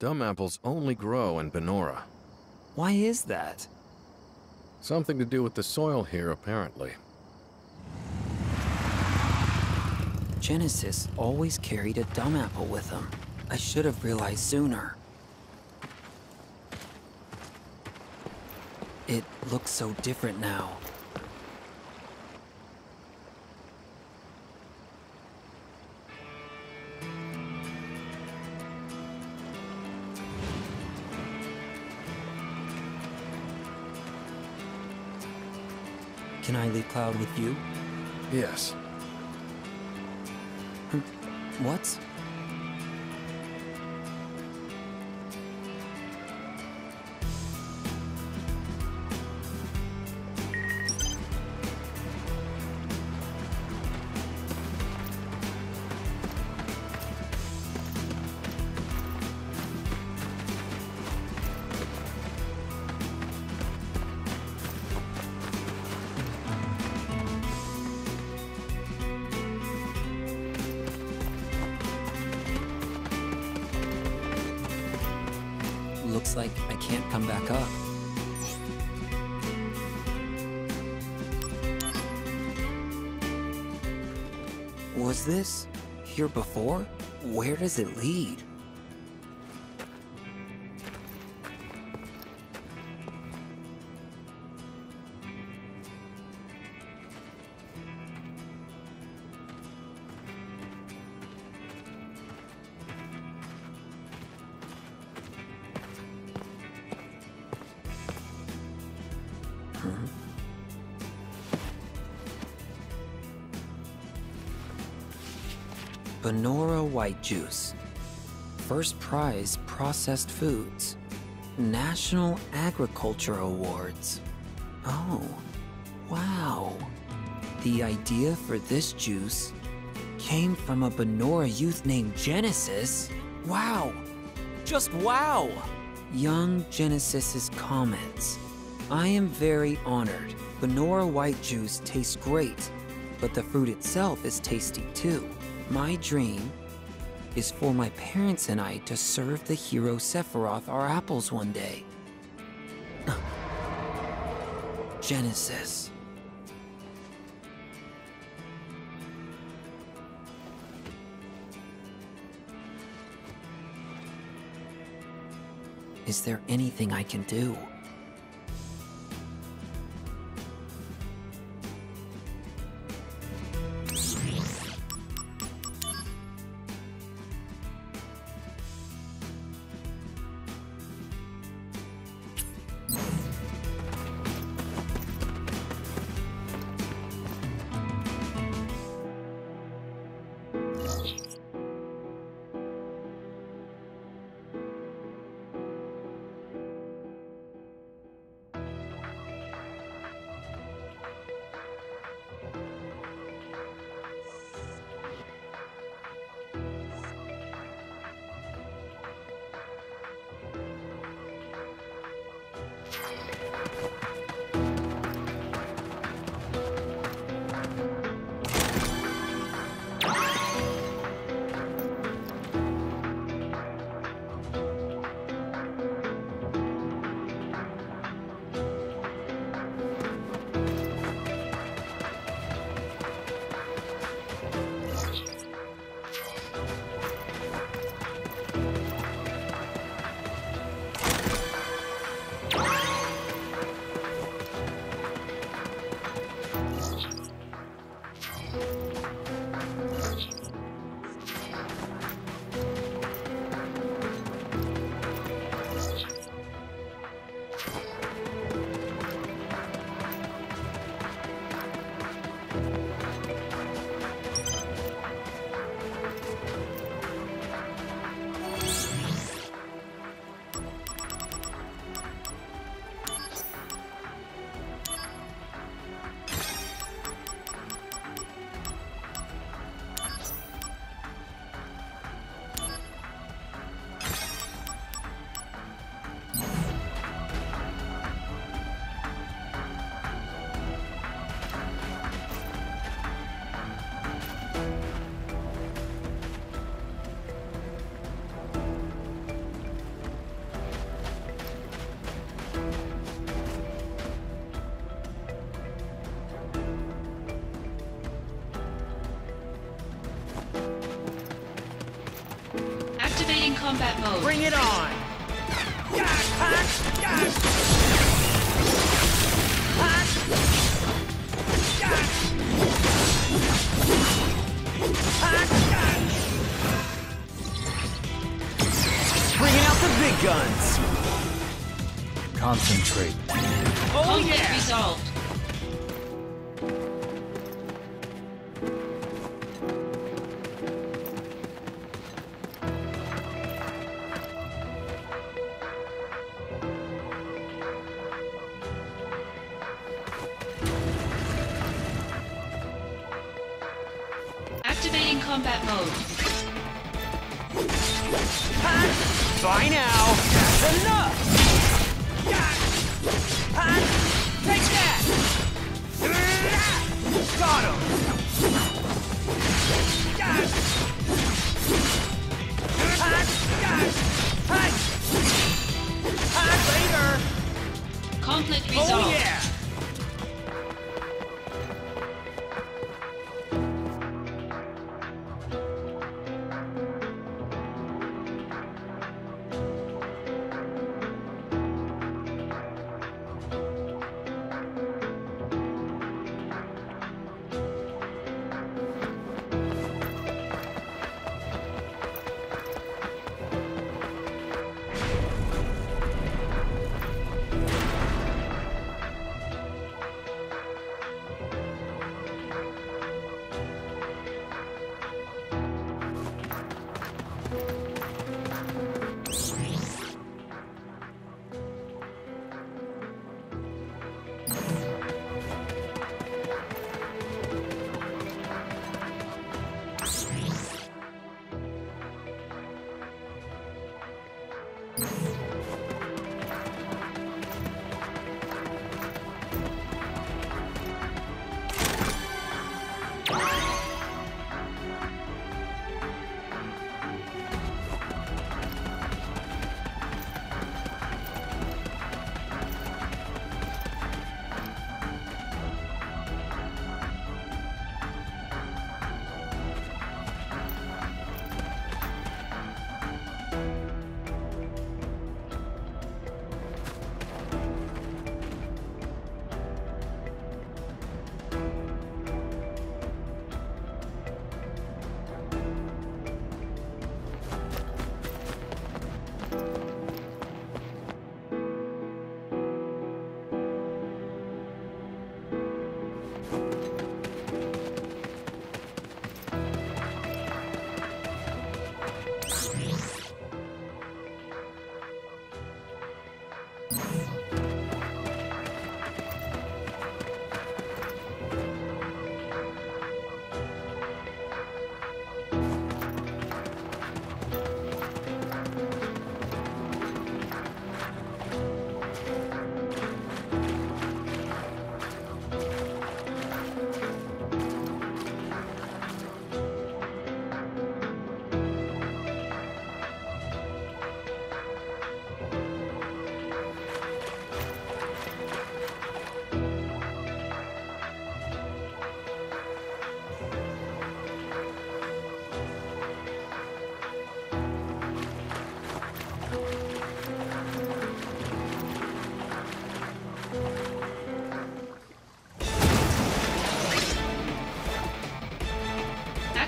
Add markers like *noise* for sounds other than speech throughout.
Dumb apples only grow in Banora. Why is that? Something to do with the soil here, apparently. Genesis always carried a dumb apple with him. I should have realized sooner. It looks so different now. Can I leave Cloud with you? Yes. What? Can't come back up. Was this here before? Where does it lead? White Juice. First prize processed foods. National Agriculture Awards. Oh, wow. The idea for this juice came from a Banora youth named Genesis. Wow. Just wow. Young Genesis's comments. I am very honored. Banora White Juice tastes great, but the fruit itself is tasty too. My dream is for my parents and I to serve the hero Sephiroth our apples one day. *laughs* Genesis. Is there anything I can do? Combat mode. Bring it on! Bringing out the big guns! Concentrate. Oh Conflict yeah! resolved. Combat mode. Bye now! That's enough! Take that! Got him! Later! Conflict resolved. Oh yeah!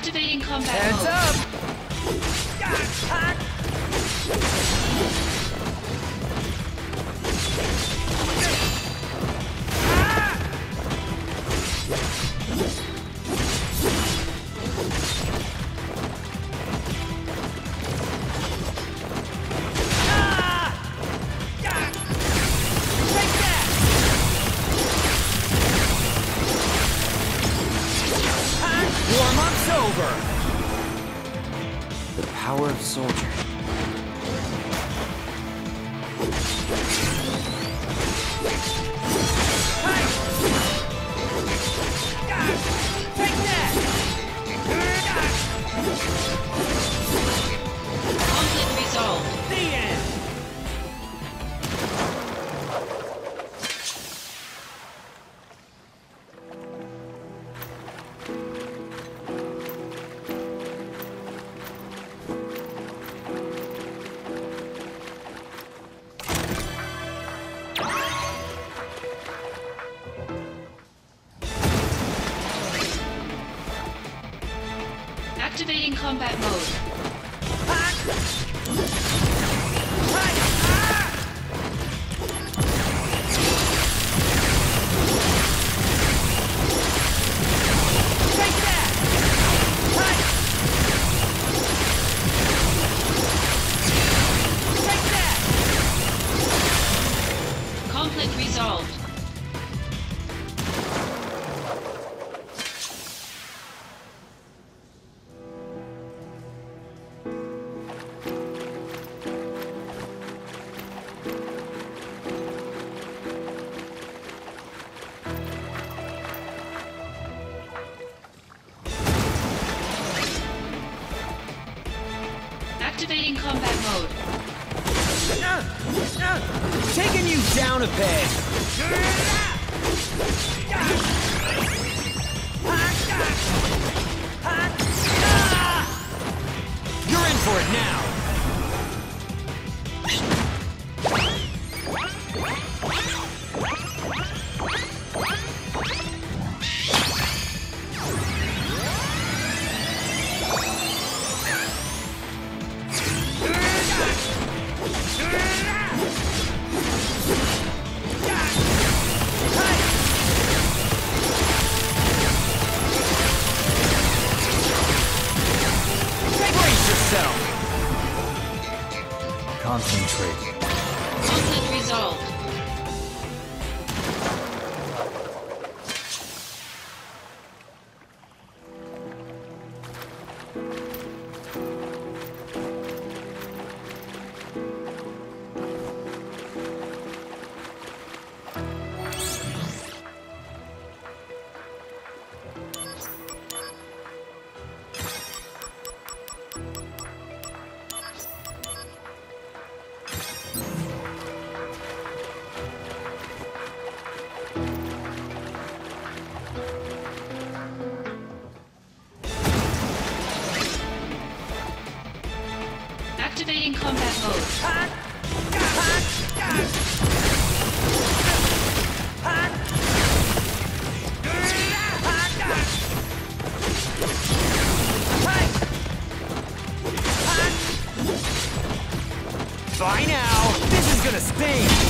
Activating combat Heads mode. up! Over! The power of soldier. Take that! Conflict resolved. The end! Activating combat mode. Ah! Activating combat mode. Taking you down a peg. You're in for it now. Activating combat mode. Bye now. This is gonna sting.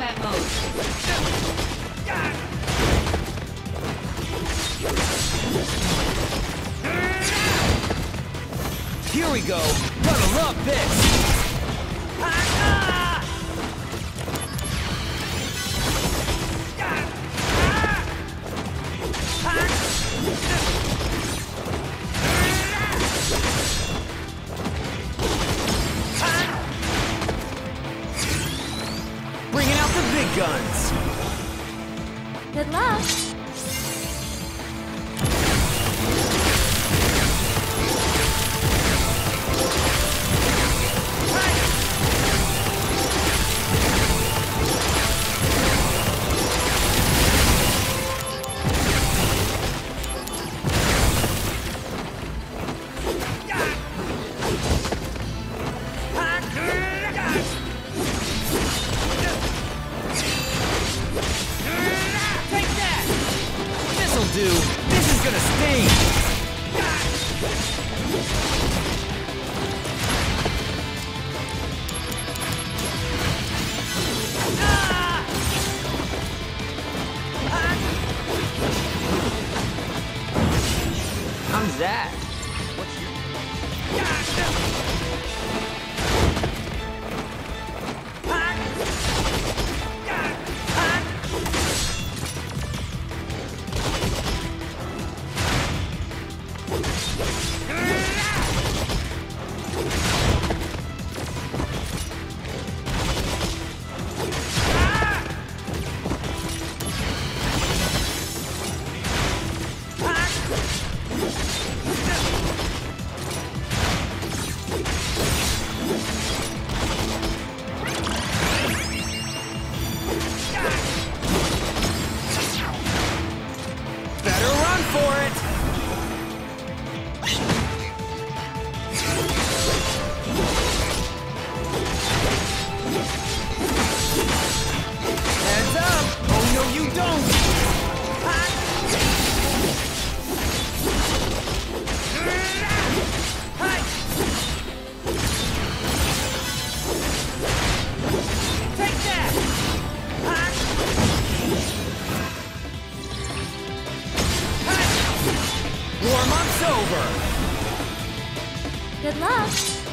Combat mode. Here we go. Gonna love this. guns. Good luck.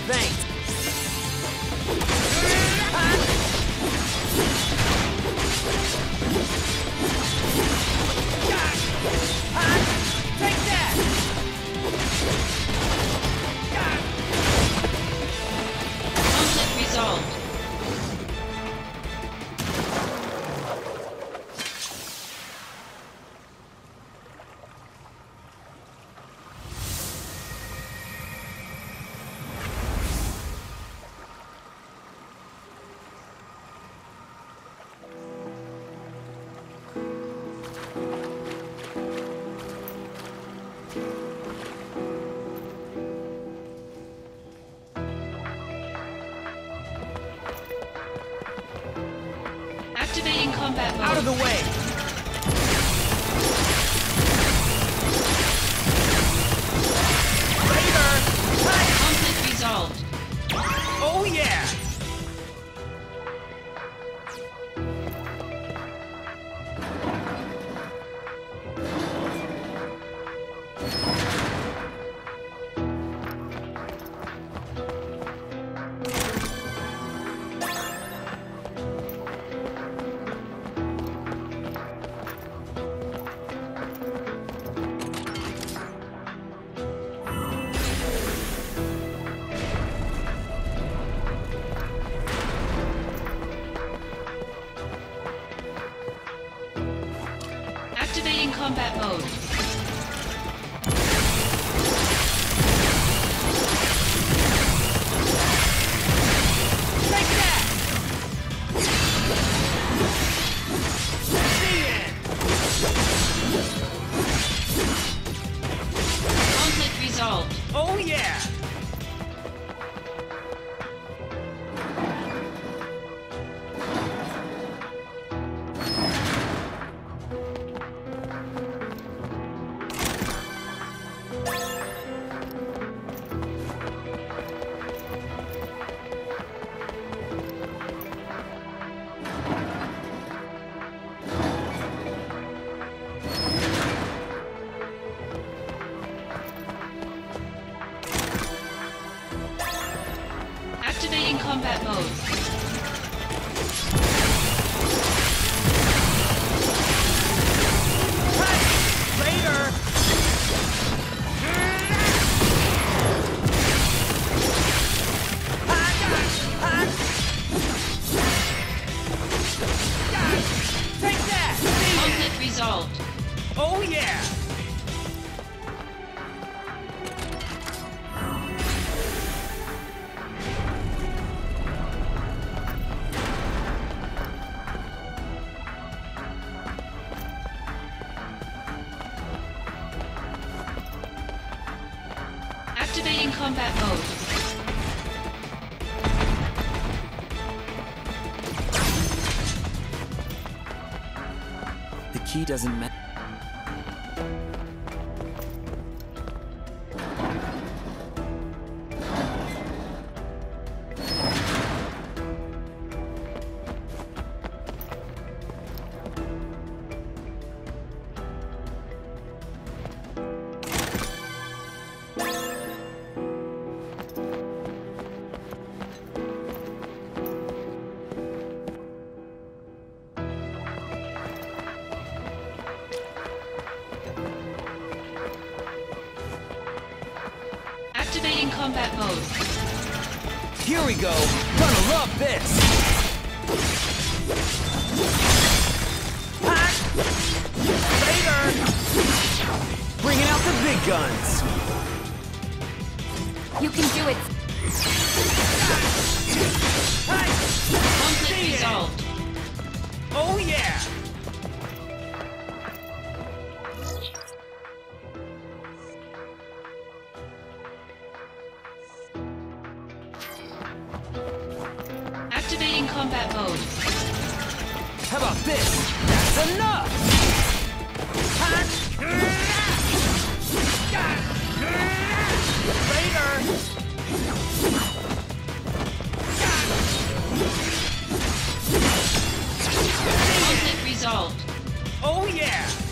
Thanks. Ah! Ah! Out of the way! combat mode. Combat mode. The key doesn't ma- combat mode. Here we go. Gonna love this. Hack! Raider! Bringing out the big guns. You can do it. Conflict resolved. Oh yeah! combat mode. How about this? That's enough! Later! Conflict resolved. Oh yeah!